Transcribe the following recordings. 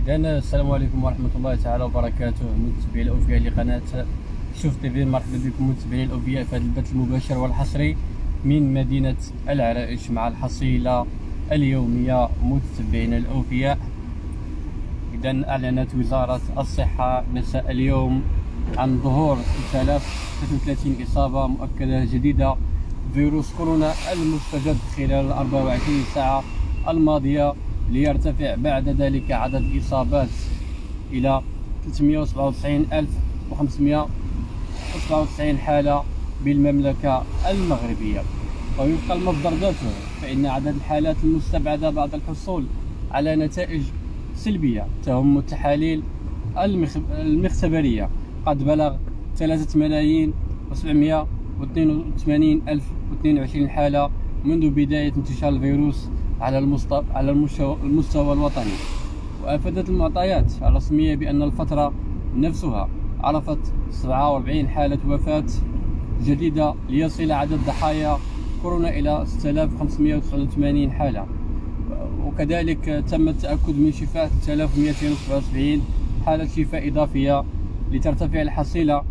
اذا السلام عليكم ورحمة الله تعالى وبركاته. متابعي الأوفياء لقناه شوف تي في مرحبا بكم متابعي الأوفياء في هذا البث المباشر والحصري من مدينة العرائش مع الحصيلة اليومية متابعينا الأوفياء. اذا أعلنت وزارة الصحة مساء اليوم عن ظهور 3033 إصابة مؤكدة جديدة فيروس كورونا المستجد خلال 24 ساعة الماضية. ليرتفع بعد ذلك عدد الإصابات إلى 397597 حالة بالمملكة المغربية. ووفق المصدر ذاته فإن عدد الحالات المستبعدة بعد الحصول على نتائج سلبية تهم التحاليل المختبرية. قد بلغ 3 ملايين و782 ألف و22 حالة منذ بداية انتشار الفيروس على المستوى على المستوى الوطني. وأفادت المعطيات الرسمية بأن الفترة نفسها عرفت 47 حالة وفاة جديدة ليصل عدد ضحايا كورونا إلى 6589 حالة. وكذلك تم التأكد من شفاء 3277 حالة شفاء إضافية لترتفع الحصيلة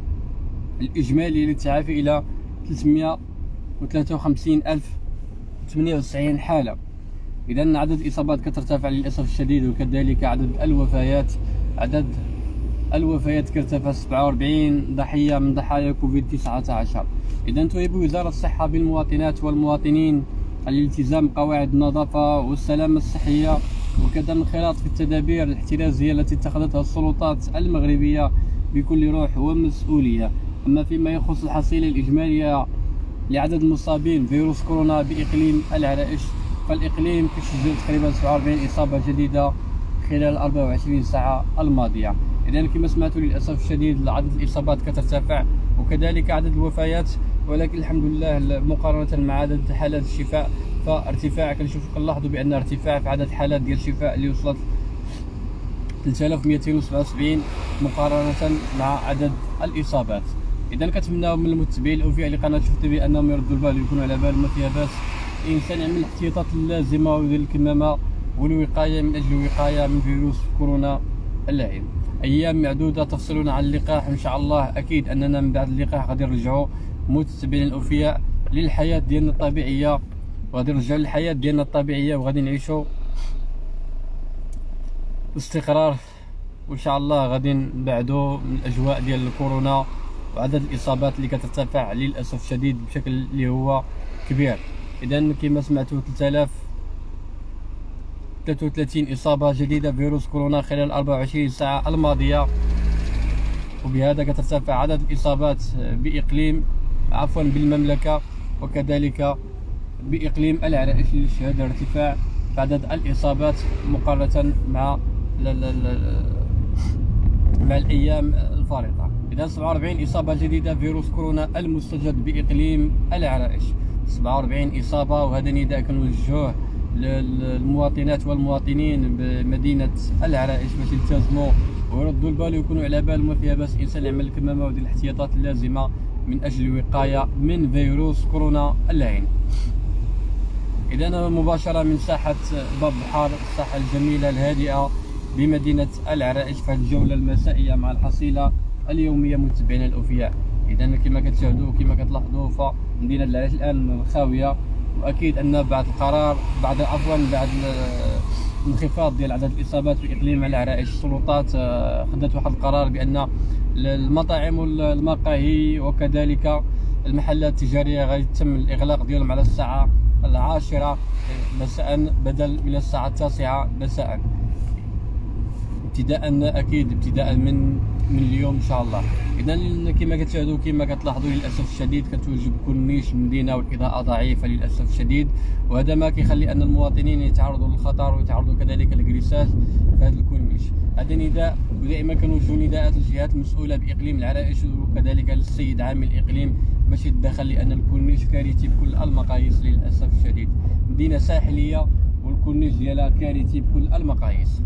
الإجمالي للتعافي إلى 353098 حالة. إذا عدد الاصابات كترتفع للأسف الشديد وكذلك عدد الوفيات عدد الوفيات كارتفع 47 ضحية من ضحايا كوفيد 19 إذا تهب وزارة الصحة بالمواطنات والمواطنين الالتزام بقواعد النظافة والسلامة الصحية وكذا الانخراط في التدابير الاحترازيه التي اتخذتها السلطات المغربية بكل روح ومسؤولية. أما فيما يخص الحصيلة الإجمالية لعدد المصابين فيروس كورونا بإقليم العرائش فالإقليم كيسجل تقريبا 47 إصابة جديدة خلال 24 ساعة الماضية. إذا كما سمعتوا للأسف الشديد عدد الإصابات كترتفع وكذلك عدد الوفيات ولكن الحمد لله مقارنة مع عدد حالات الشفاء فارتفاع. كنشوف كنلاحظوا بأن ارتفاع في عدد الحالات ديال الشفاء اللي وصلت 3277 مقارنة مع عدد الإصابات. إذا كنتمناو من المتابعين الأوفياء لقناة شوف تي في أنهم يردوا البال ويكونوا على بال ما فيها باس الانسان يعمل الاحتياطات اللازمة ويدير الكمامة والوقاية من أجل الوقاية من فيروس كورونا اللعين. أيام معدودة تفصلنا عن اللقاح إن شاء الله أكيد أننا من بعد اللقاح غادي نرجعوا متتبعين الاوفياء للحياة ديالنا الطبيعية. وغادي نرجعوا للحياة ديالنا الطبيعية وغادي نعيشوا استقرار وإن شاء الله غادي نبعدوا من الأجواء ديال الكورونا وعدد الإصابات اللي كترتفع للأسف الشديد بشكل اللي هو كبير. إذا كما سمعتوا 3000 33 إصابة جديدة بفيروس كورونا خلال 24 ساعة الماضية. وبهذا كترتفع عدد الإصابات بإقليم عفوا بالمملكة وكذلك بإقليم العرائش للشهادة ارتفاع في عدد الإصابات مقارنة مع مع الأيام الفارطة. إذا 47 إصابة جديدة فيروس كورونا المستجد بإقليم العرائش. 47 إصابة وهذا نداء كنوجهوه للمواطنات والمواطنين بمدينة العرائش باش يلتزموا ويردوا البال ويكونوا على بال ما فيها بأس. الانسان يعمل الكمامه ودير الاحتياطات اللازمة من أجل الوقاية من فيروس كورونا اللعين إذا مباشرة من ساحة باب البحر الساحة الجميلة الهادئة بمدينة العرائش في الجولة المسائية مع الحصيلة اليومية متابعينا الأوفياء. اذا كما كتشاهدوا كما كتلاحظوا فمدينة العرائش الآن خاوية. وأكيد أن بعد القرار بعد عفوا بعد الانخفاض ديال عدد الإصابات في اقليم العرائش السلطات آه، خدت واحد القرار بأن المطاعم والمقاهي وكذلك المحلات التجارية غيتم الإغلاق ديالهم على الساعة العاشرة مساء بدل من الساعة التاسعة مساء. ابتداء أكيد ابتداء من من اليوم إن شاء الله. اذا كما كتشاهدوا كما كتلاحظوا للأسف الشديد كتوجب كورنيش المدينة والإضاءة ضعيفة للأسف الشديد. وهذا ما كيخلي أن المواطنين يتعرضوا للخطر ويتعرضوا كذلك للكريساج في هذا الكورنيش هذا نداء ودائما كنوجهوا نداءات للجهات المسؤوله بإقليم العرائش وكذلك للسيد عامل الاقليم باش يتدخل لأن الكورنيش كارثي بكل المقاييس للأسف الشديد. مدينة ساحلية والكورنيش ديالها كارثي بكل المقاييس.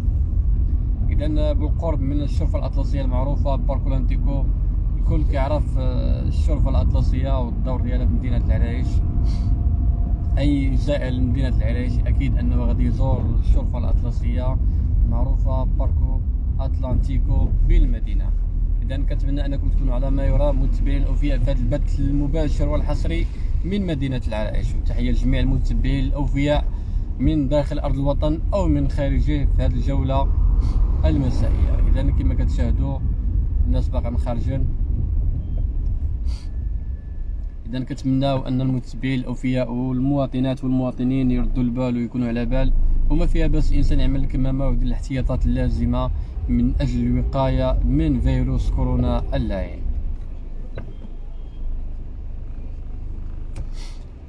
اذا بالقرب من الشرفه الاطلسيه المعروفة بالكون أتلانتيكو الكل كيعرف آه، الشرفة الأطلسية والدور ديالها في مدينة العرايش أي زائر لمدينه العرايش أكيد أنه غادي يزور الشرفة الأطلسية معروفة باركو أتلانتيكو بالمدينة. اذا كنتمنى أنكم تكونوا على ما يرام متابعين الاوفياء في هذا البث المباشر والحصري من مدينة العرائش وتحية لجميع المتابعين الأوفياء من داخل أرض الوطن أو من خارجه في هذه الجولة المسائية. اذا كما كتشاهدوا الناس باقا مخارجين اذا كنتمناو أن المتبعين الأوفياء والمواطنات والمواطنين يردوا البال ويكونوا على بال. وما فيها بس الإنسان يعمل الكمامه ويدير الاحتياطات اللازمة من أجل الوقاية من فيروس كورونا اللاعين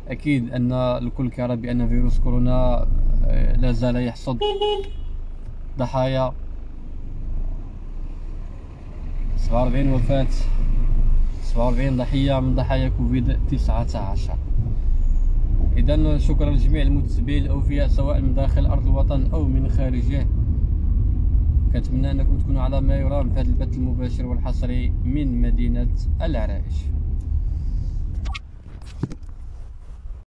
أكيد أن الكل كيرى بأن فيروس كورونا آه، لا زال يحصد ضحايا. 47 وفاه 47 ضحيه من ضحايا كوفيد 19 اذا شكرا لجميع المتتبعين الأوفياء سواء من داخل أرض الوطن أو من خارجه. كنتمنى أنكم تكونوا على ما يرام في هذا البث المباشر والحصري من مدينة العرائش.